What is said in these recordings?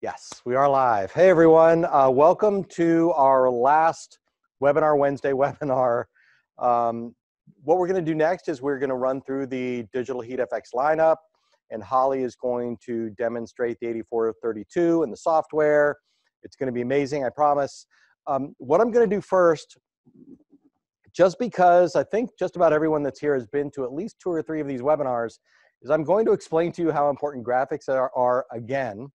Yes, we are live. Hey everyone, uh, welcome to our last Webinar Wednesday webinar. Um, what we're going to do next is we're going to run through the Digital Heat FX lineup, and Holly is going to demonstrate the 8432 and the software. It's going to be amazing, I promise. Um, what I'm going to do first, just because I think just about everyone that's here has been to at least two or three of these webinars, is I'm going to explain to you how important graphics are, are again.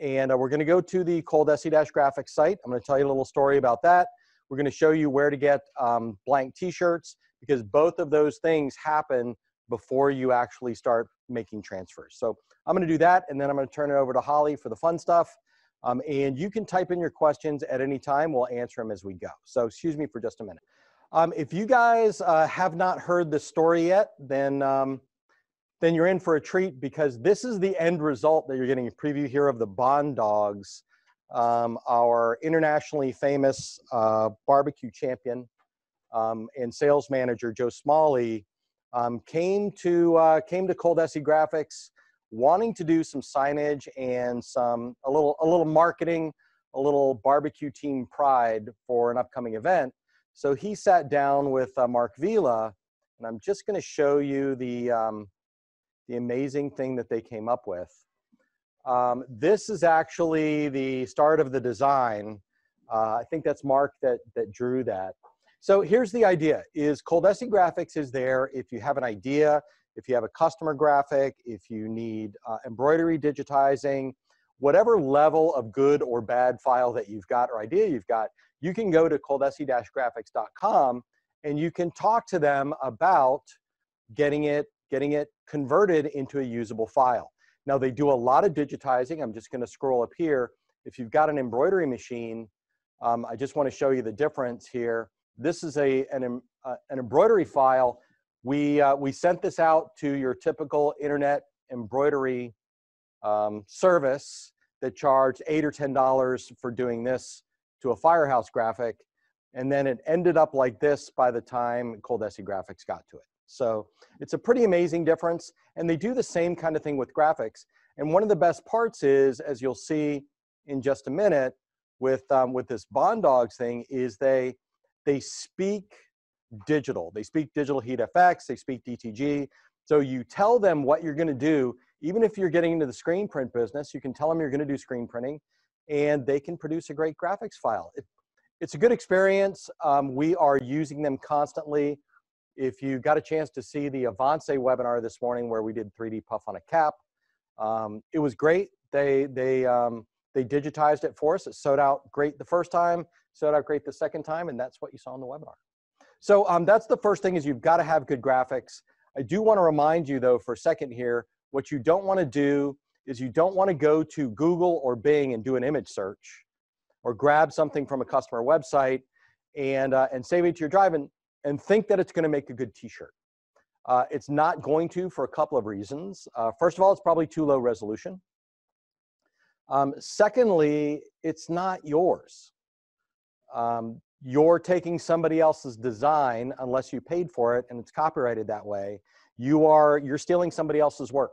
And uh, we're going to go to the ColDesi-Graphics site. I'm going to tell you a little story about that. We're going to show you where to get um, blank t-shirts because both of those things happen before you actually start making transfers. So I'm going to do that, and then I'm going to turn it over to Holly for the fun stuff. Um, and you can type in your questions at any time. We'll answer them as we go. So excuse me for just a minute. Um, if you guys uh, have not heard the story yet, then um, then you're in for a treat because this is the end result that you're getting a preview here of the Bond Dogs, um, our internationally famous uh, barbecue champion um, and sales manager Joe Smalley um, came to uh, came to ColDesi Graphics wanting to do some signage and some a little a little marketing, a little barbecue team pride for an upcoming event. So he sat down with uh, Mark Vila, and I'm just going to show you the um, the amazing thing that they came up with. Um, this is actually the start of the design. Uh, I think that's Mark that, that drew that. So here's the idea, is ColDesi Graphics is there if you have an idea, if you have a customer graphic, if you need uh, embroidery digitizing, whatever level of good or bad file that you've got or idea you've got, you can go to coldesi-graphics.com and you can talk to them about getting it getting it converted into a usable file. Now they do a lot of digitizing. I'm just gonna scroll up here. If you've got an embroidery machine, um, I just wanna show you the difference here. This is a, an, uh, an embroidery file. We, uh, we sent this out to your typical internet embroidery um, service that charged eight or $10 for doing this to a Firehouse graphic. And then it ended up like this by the time ColDesi Graphics got to it. So it's a pretty amazing difference. And they do the same kind of thing with graphics. And one of the best parts is, as you'll see in just a minute with, um, with this Bond Dogs thing, is they, they speak digital. They speak digital heat FX, they speak DTG. So you tell them what you're gonna do, even if you're getting into the screen print business, you can tell them you're gonna do screen printing and they can produce a great graphics file. It, it's a good experience. Um, we are using them constantly. If you got a chance to see the Avance webinar this morning where we did 3D puff on a cap, um, it was great. They, they, um, they digitized it for us. It sewed out great the first time, sewed out great the second time, and that's what you saw in the webinar. So um, that's the first thing is you've got to have good graphics. I do want to remind you though for a second here, what you don't want to do is you don't want to go to Google or Bing and do an image search or grab something from a customer website and, uh, and save it to your drive. And and think that it's going to make a good t-shirt. Uh, it's not going to for a couple of reasons. Uh, first of all, it's probably too low resolution. Um, secondly, it's not yours. Um, you're taking somebody else's design unless you paid for it and it's copyrighted that way. You are, you're stealing somebody else's work.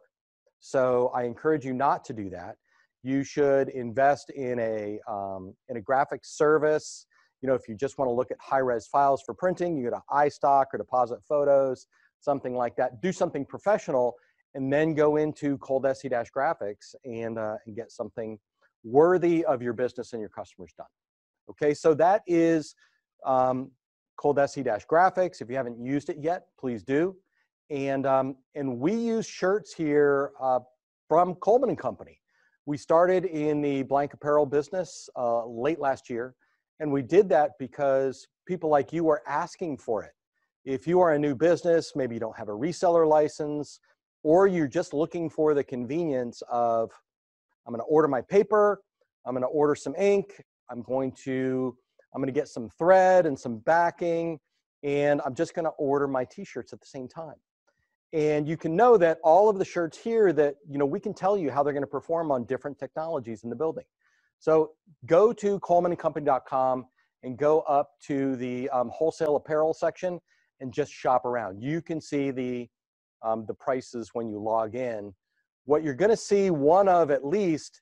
So I encourage you not to do that. You should invest in a, um, in a graphic service you know, if you just want to look at high-res files for printing, you go to iStock or Deposit Photos, something like that. Do something professional, and then go into ColDesi-Graphics and, uh, and get something worthy of your business and your customers done. Okay, so that is um, ColDesi-Graphics. If you haven't used it yet, please do. And, um, and we use shirts here uh, from Colman and Company. We started in the blank apparel business uh, late last year. And we did that because people like you are asking for it. If you are a new business, maybe you don't have a reseller license, or you're just looking for the convenience of, I'm gonna order my paper, I'm gonna order some ink, I'm going to, I'm gonna get some thread and some backing, and I'm just gonna order my t-shirts at the same time. And you can know that all of the shirts here that, you know, we can tell you how they're gonna perform on different technologies in the building. So go to colmanandcompany.com and go up to the um, wholesale apparel section and just shop around. You can see the, um, the prices when you log in. What you're gonna see one of at least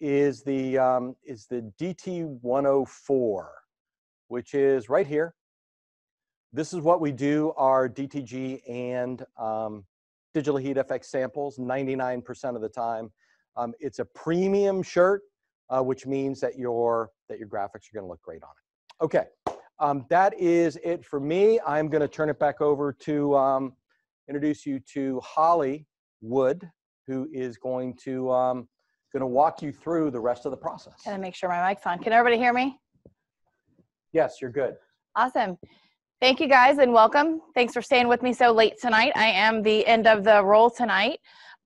is the um, is the DT104, which is right here. This is what we do our DTG and um, digital heat FX samples 99% of the time. Um, it's a premium shirt, uh, which means that your that your graphics are going to look great on it. Okay, um, that is it for me. I'm going to turn it back over to um, introduce you to Holly Wood, who is going to um, going to walk you through the rest of the process. Gotta make sure my mic's on. Can everybody hear me? Yes, you're good. Awesome. Thank you guys and welcome. Thanks for staying with me so late tonight. I am the end of the role tonight.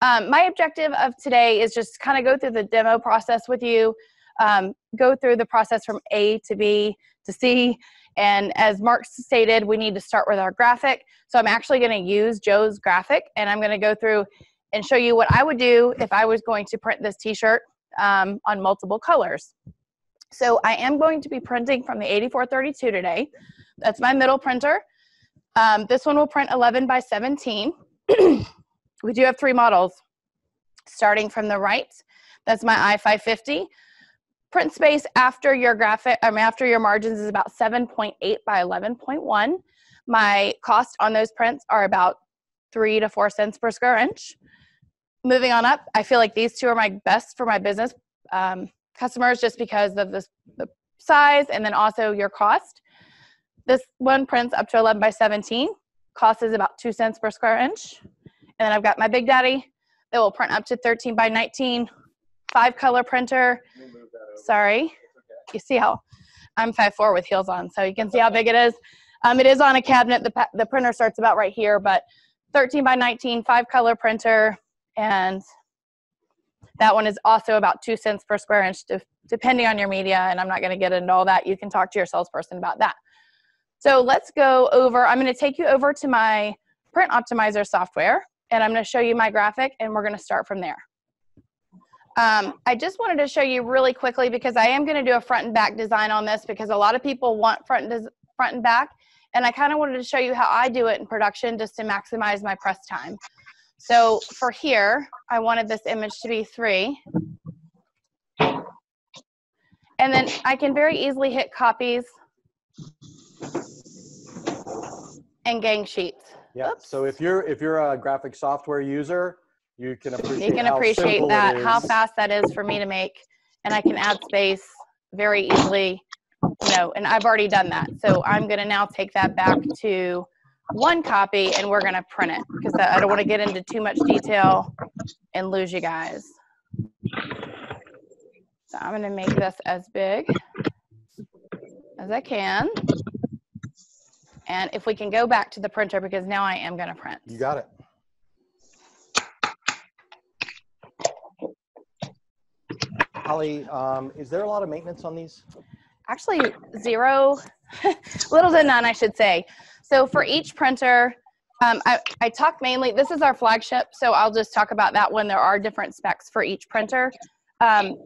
Um, my objective of today is just kind of go through the demo process with you, um, go through the process from A to B to C. And as Mark stated, we need to start with our graphic. So I'm actually going to use Joe's graphic and I'm going to go through and show you what I would do if I was going to print this t-shirt um, on multiple colors. So I am going to be printing from the 8432 today. That's my middle printer. Um, this one will print 11 by 17. we do have three models. Starting from the right, that's my i550. Print space after your graphic, mean, after your margins is about 7.8 by 11.1. My cost on those prints are about three to four cents per square inch moving on up, I feel like these two are my best for my business um, customers just because of the size and then also your cost. This one prints up to 11 by 17. Cost is about two cents per square inch. And then I've got my Big Daddy that will print up to 13 by 19. Five color printer. Sorry. You see how I'm 5'4 with heels on, so you can see how big it is. Um, it is on a cabinet. The, the printer starts about right here, but 13 by 19, five color printer, and that one is also about two cents per square inch depending on your media and i'm not going to get into all that you can talk to your salesperson about that so let's go over i'm going to take you over to my print optimizer software and i'm going to show you my graphic and we're going to start from there um, I just wanted to show you really quickly because I am going to do a front and back design on this because a lot of people want front and, front and back and I kind of wanted to show you how I do it in production just to maximize my press time. So for here, I wanted this image to be three. And then I can very easily hit copies and gang sheets. Yeah. Oops. So if you're if you're a graphic software user, you can appreciate. You can appreciate that how fast that is for me to make, and I can add space very easily. You know, and I've already done that. So I'm going to now take that back to one copy and we're going to print it because I don't want to get into too much detail and lose you guys. So I'm going to make this as big as I can. And if we can go back to the printer because now I am going to print. You got it. Holly, um, is there a lot of maintenance on these? Actually, zero, little to none, I should say. So for each printer, um, I, I talk mainly, this is our flagship, so I'll just talk about that when there are different specs for each printer. Um,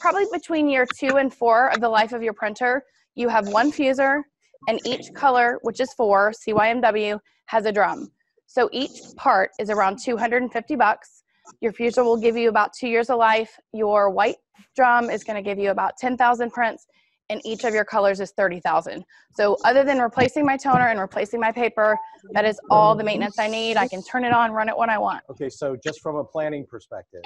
probably between year two and four of the life of your printer, you have one fuser, and each color, which is four, CYMW, has a drum. So each part is around 250 bucks. Your fuser will give you about two years of life. Your white drum is going to give you about 10,000 prints, and each of your colors is 30,000. So other than replacing my toner and replacing my paper, that is all the maintenance I need. I can turn it on, run it when I want. Okay, so just from a planning perspective,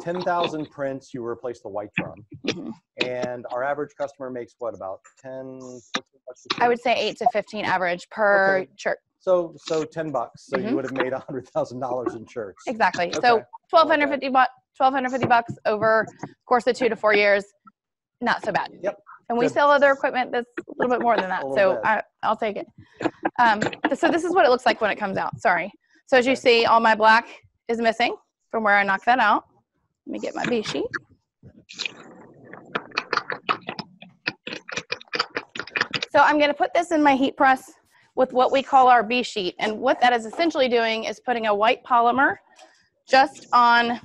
10,000 prints, you replace the white drum. Mm-hmm. And our average customer makes what, about 10, 14 bucks I would say 8 to 15 average per okay. shirt. So, so 10 bucks. So mm-hmm. you would have made $100,000 in shirts. Exactly. Okay. So 1250 bucks. 1250 bucks over course of two to four years not so bad. Yep and we Good. sell other equipment that's a little bit more than that. so I, I'll take it. Um, so this is what it looks like when it comes out. Sorry. So as you see, all my black is missing from where I knocked that out. Let me get my B sheet. So I'm going to put this in my heat press with what we call our B sheet. And what that is essentially doing is putting a white polymer just on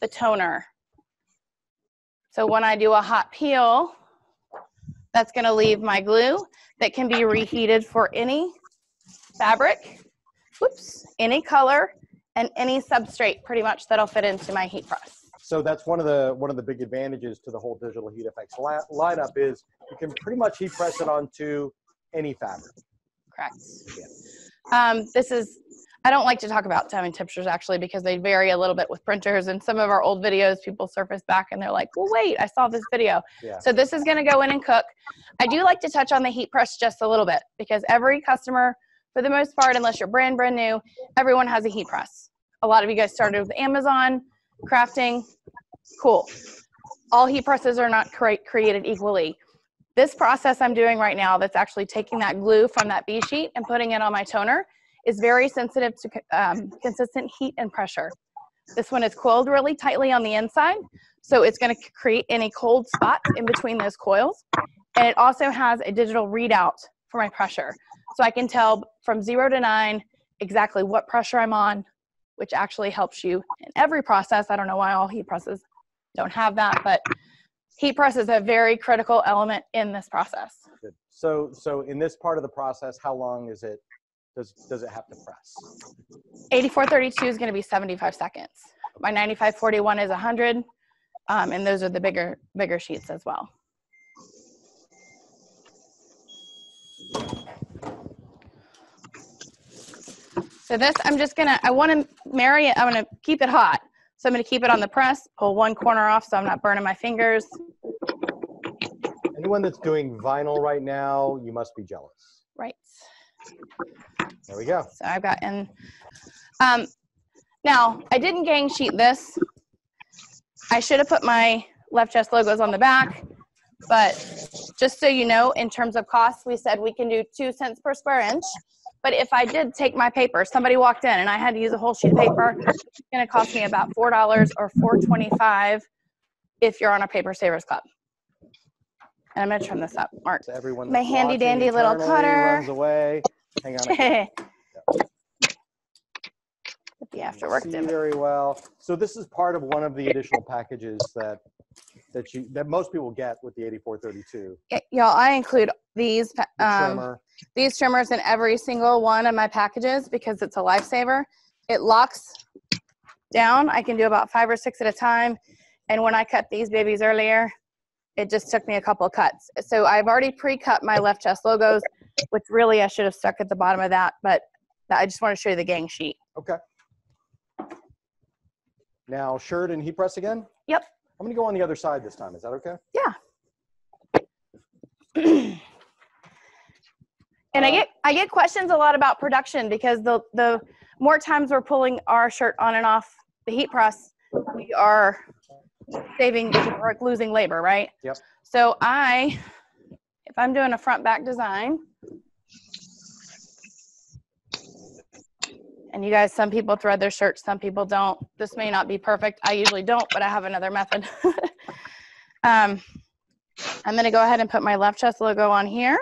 the toner. So when I do a hot peel, that's gonna leave my glue that can be reheated for any fabric, whoops, any color, and any substrate pretty much that'll fit into my heat press. So that's one of the one of the big advantages to the whole Digital Heat FX li- lineup is you can pretty much heat press it onto any fabric. Correct. Um, this is, I don't like to talk about timing temperatures actually because they vary a little bit with printers. And some of our old videos, people surface back and they're like, well, wait, I saw this video. Yeah. So this is going to go in and cook. I do like to touch on the heat press just a little bit because every customer, for the most part, unless you're brand, brand new, everyone has a heat press. A lot of you guys started with Amazon, crafting, cool. All heat presses are not cre- created equally. This process I'm doing right now that's actually taking that glue from that B sheet and putting it on my toner is very sensitive to um, consistent heat and pressure. This one is coiled really tightly on the inside, so it's going to create any cold spots in between those coils. And it also has a digital readout for my pressure. So I can tell from zero to nine exactly what pressure I'm on, which actually helps you in every process. I don't know why all heat presses don't have that, but heat press is a very critical element in this process. Good. So so in this part of the process, how long is it? Does does it have to press? 8432 is going to be 75 seconds. My 9541 is 100, um, and those are the bigger bigger sheets as well. So this, I'm just gonna, I want to marry it, I'm gonna keep it hot. So I'm gonna keep it on the press, pull one corner off so I'm not burning my fingers. Anyone that's doing vinyl right now, you must be jealous. Right. There we go. So I've got in. Um, now I didn't gang sheet this. I should have put my left chest logos on the back, but just so you know, in terms of cost, we said we can do two cents per square inch. But if I did take my paper, somebody walked in and I had to use a whole sheet of paper, it's going to cost me about four dollars or four twenty-five if you're on a Paper Savers Club. And I'm going to turn this up, Mark. So everyone My handy dandy little cutter. runs away. Hang on. The after see very well. So this is part of one of the additional packages that that you that most people get with the 8432. Y'all, I include these The um, trimmer. these trimmers in every single one of my packages because it's a lifesaver. It locks down. I can do about five or six at a time. And when I cut these babies earlier, it just took me a couple of cuts. So I've already pre-cut my left chest logos, which really I should have stuck at the bottom of that, but I just want to show you the gang sheet. Okay. Now shirt and heat press again. Yep. I'm gonna go on the other side this time. Is that okay? Yeah. and I get I get questions a lot about production because the the more times we're pulling our shirt on and off the heat press, we are saving or losing labor, right? Yep. So I, if I'm doing a front back design, and you guys, some people thread their shirts, some people don't. This may not be perfect. I usually don't, but I have another method. um, I'm gonna go ahead and put my left chest logo on here.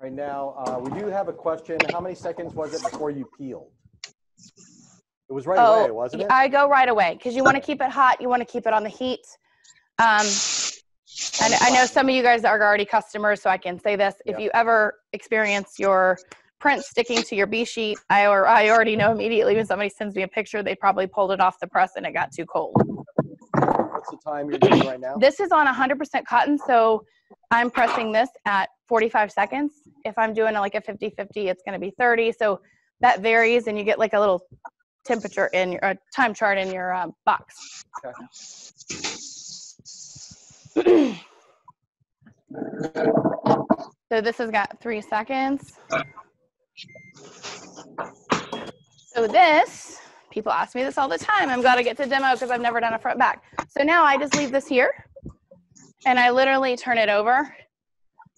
Right now, uh, we do have a question. How many seconds was it before you peeled? It was right away, wasn't it? Oh, I go right away because you want to keep it hot. You want to keep it on the heat. Um, and I know some of you guys are already customers, so I can say this. If Yeah. you ever experience your print sticking to your B sheet, I, or, I already know immediately when somebody sends me a picture, they probably pulled it off the press and it got too cold. What's the time you're doing right now? This is on 100% cotton, so I'm pressing this at 45 seconds. If I'm doing like a 50 50, it's going to be 30. So that varies, and you get like a little temperature in your uh, time chart in your uh, box. so this has got three seconds. So this, people ask me this all the time. I'm glad to get to demo because I've never done a front back. So now I just leave this here and I literally turn it over.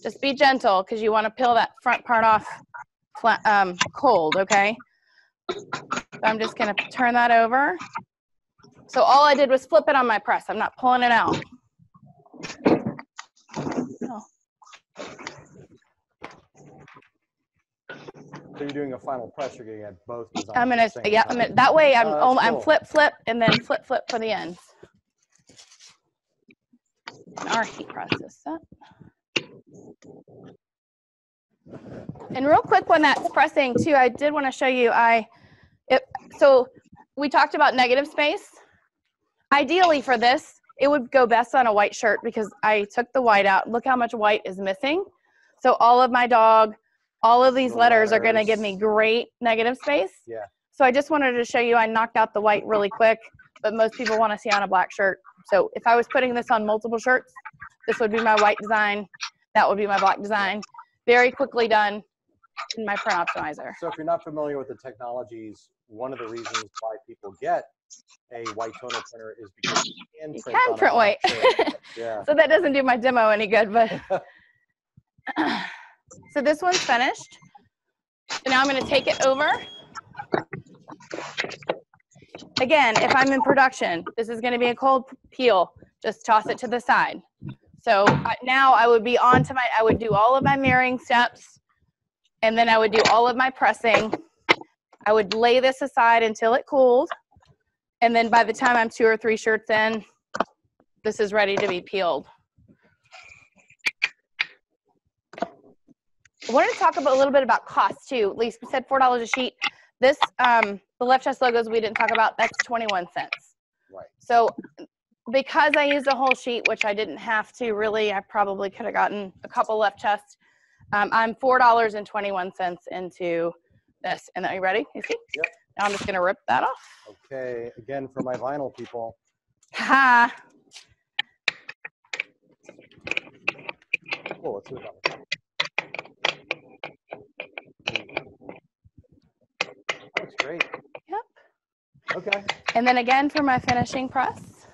Just be gentle because you want to peel that front part off um, cold, okay? I'm just gonna turn that over. So all I did was flip it on my press. I'm not pulling it out. Oh, So you're doing a final press. You're getting at both designs. I'm gonna, yeah. I'm gonna, that way I'm, Oh, that's I'm cool. flip, flip, and then flip, flip for the ends. our heat press is set. And real quick when that's pressing too, I did want to show you, I, it, so we talked about negative space. Ideally for this, it would go best on a white shirt because I took the white out. Look how much white is missing. So all of my dog, all of these The letters are gonna give me great negative space. Yeah. So I just wanted to show you, I knocked out the white really quick, but most people wanna see on a black shirt. So if I was putting this on multiple shirts, this would be my white design, that would be my black design. Very quickly done in my print optimizer. So if you're not familiar with the technologies, one of the reasons why people get a white toner printer is because you can You print, can print white. Yeah. So that doesn't do my demo any good, but. so this one's finished. So now I'm gonna take it over. Again, if I'm in production, this is gonna be a cold peel, just toss it to the side. So uh, now I would be on to my, I would do all of my mirroring steps, and then I would do all of my pressing. I would lay this aside until it cooled, and then by the time I'm two or three shirts in, this is ready to be peeled. I wanted to talk about a little bit about cost too. Lisa we said four dollars a sheet. This, um, the left chest logos we didn't talk about. That's twenty-one cents. Right. So, because I used a whole sheet, which I didn't have to really, I probably could have gotten a couple left chest. Um, I'm four dollars and twenty-one cents into this. And are you ready? You see? Yep. Now I'm just gonna rip that off. Okay, again, for my vinyl people, Ha! cool, let's move on. Looks great. Yep. Okay, And then again for my finishing press,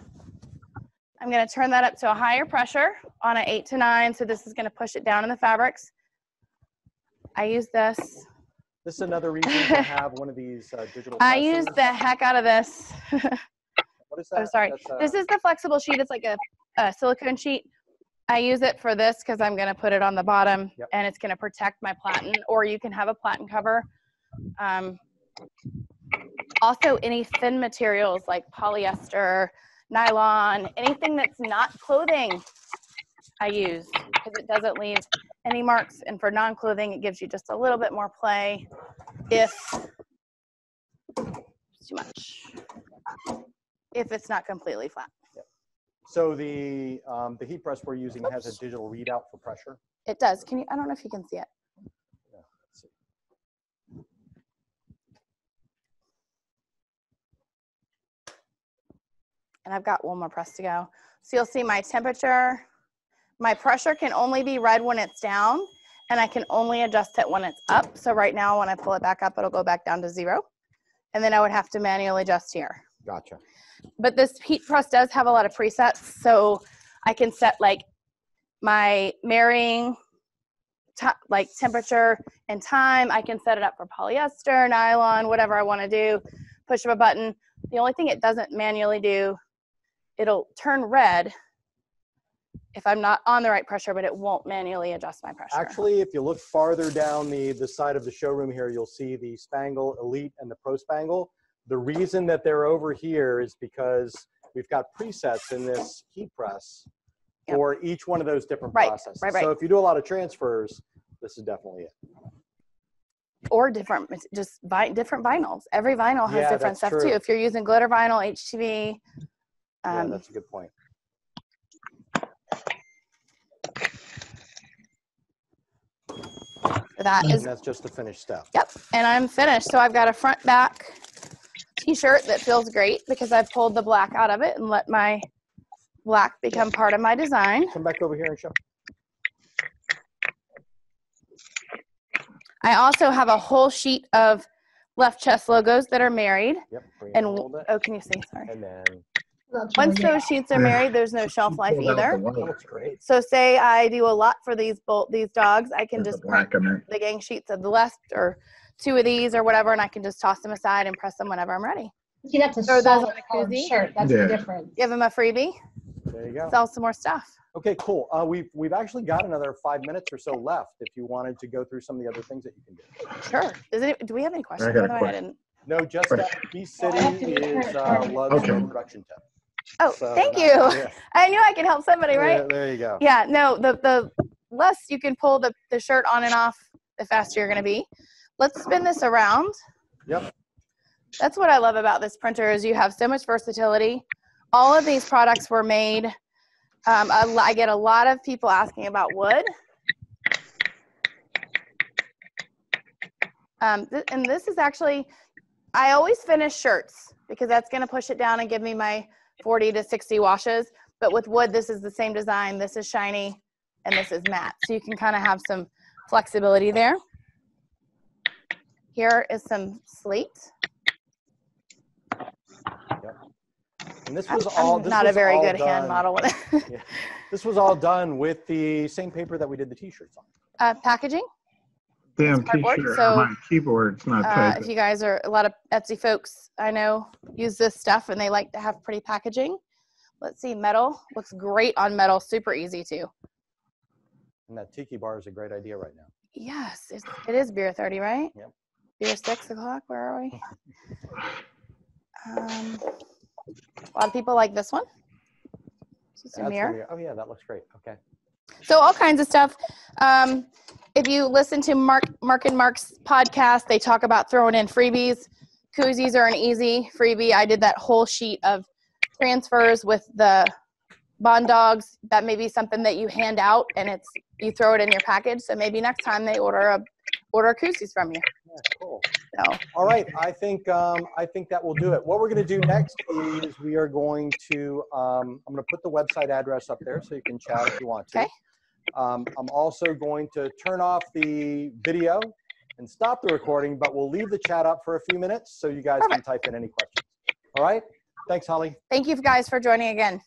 I'm gonna turn that up to a higher pressure on an eight to nine. So this is gonna push it down in the fabrics. I use this. This is another reason to have one of these uh, digital I use the heck out of this. What is that? oh, that? sorry. That's, uh, This is the flexible sheet. It's like a, a silicone sheet. I use it for this because I'm gonna put it on the bottom Yep. and it's gonna protect my platen, or you can have a platen cover. Um, also, any thin materials like polyester, nylon, anything that's not clothing, I use because it doesn't leave any marks. And for non-clothing, it gives you just a little bit more play if too much. If it's not completely flat. So the, um, the heat press we're using has a digital readout for pressure. It does. Can you? I don't know if you can see it. Yeah, let's see. And I've got one more press to go. So you'll see my temperature. My pressure can only be read when it's down, and I can only adjust it when it's up. So right now, when I pull it back up, it'll go back down to zero. And then I would have to manually adjust here. Gotcha. But this heat press does have a lot of presets. So I can set like my marrying, like temperature and time. I can set it up for polyester, nylon, whatever I want to do. Push of a button. The only thing it doesn't manually do, it'll turn red if I'm not on the right pressure, but it won't manually adjust my pressure. Actually, if you look farther down the, the side of the showroom here, you'll see the Spangle Elite and the Pro Spangle. The reason that they're over here is because we've got presets in this heat press Yep. for each one of those different Right, processes. right, right. So if you do a lot of transfers, this is definitely it. or different, just vi- different vinyls. Every vinyl has Yeah, different stuff true. too. If you're using glitter vinyl, HTV, Yeah, um, that's a good point. That And is that's just the finished step. Yep, and I'm finished. So I've got a front back t-shirt that feels great because I've pulled the black out of it and let my black become part of my design. Come back over here and show. I also have a whole sheet of left chest logos that are married. Yep. And oh, can you see? Sorry. And then, Once those sheets are married, there's no shelf life either. that looks great. So say I do a lot for these bolt these dogs, I can just the print black in there. the gang sheets of the left or two of these or whatever, and I can just toss them aside and press them whenever I'm ready. See, that's a Throw those solid in a colored koozie. shirt. That's Yeah. the difference. Give them a freebie, There you go. sell some more stuff. Okay, cool. Uh, we've, we've actually got another five minutes or so left if you wanted to go through some of the other things that you can do. Sure. Does it, do we have any questions? got a By the way, I didn't. No, just Right. that Bee City is uh, Love's Okay. no production tip. Oh, So, thank you. yeah. I knew I could help somebody, right? Yeah, there you go. Yeah, no, the the less you can pull the, the shirt on and off, the faster you're gonna be. Let's spin this around. Yep. That's what I love about this printer is you have so much versatility. All of these products were made. Um, a lo- I get a lot of people asking about wood. Um, th- and this is actually, I always finish shirts because that's going to push it down and give me my 40 to 60 washes. But with wood, this is the same design. This is shiny and this is matte. So you can kind of have some flexibility there. Here is some slate. And this I'm, was all. I'm this not a very all good hand done- model with. Yeah. This was all done with the same paper that we did the T-shirts on. uh, packaging. Damn cardboard, t-shirt so, on my keyboard's not Uh, typing. if you guys are a lot of Etsy folks, I know use this stuff and they like to have pretty packaging. Let's see, metal looks great on metal. Super easy too. And that tiki bar is a great idea right now. Yes, it's, it is beer thirty, right? Yep. Beer six o'clock. Where are we? Um, a lot of people like this one. It's a mirror. oh yeah, that looks great. Okay. So all kinds of stuff. Um, if you listen to Mark Mark and Mark's podcast, they talk about throwing in freebies. Koozies are an easy freebie. I did that whole sheet of transfers with the bond dogs. That may be something that you hand out, and it's you throw it in your package. So maybe next time they order a order koozies from you. Yeah, cool. So All right, I think um, I think that will do it. What we're going to do next is we are going to um, I'm going to put the website address up there so you can chat if you want to. Okay. Um, I'm also going to turn off the video and stop the recording, but we'll leave the chat up for a few minutes so you guys can type in any questions. All right. Thanks, Holly. thank you guys for joining again.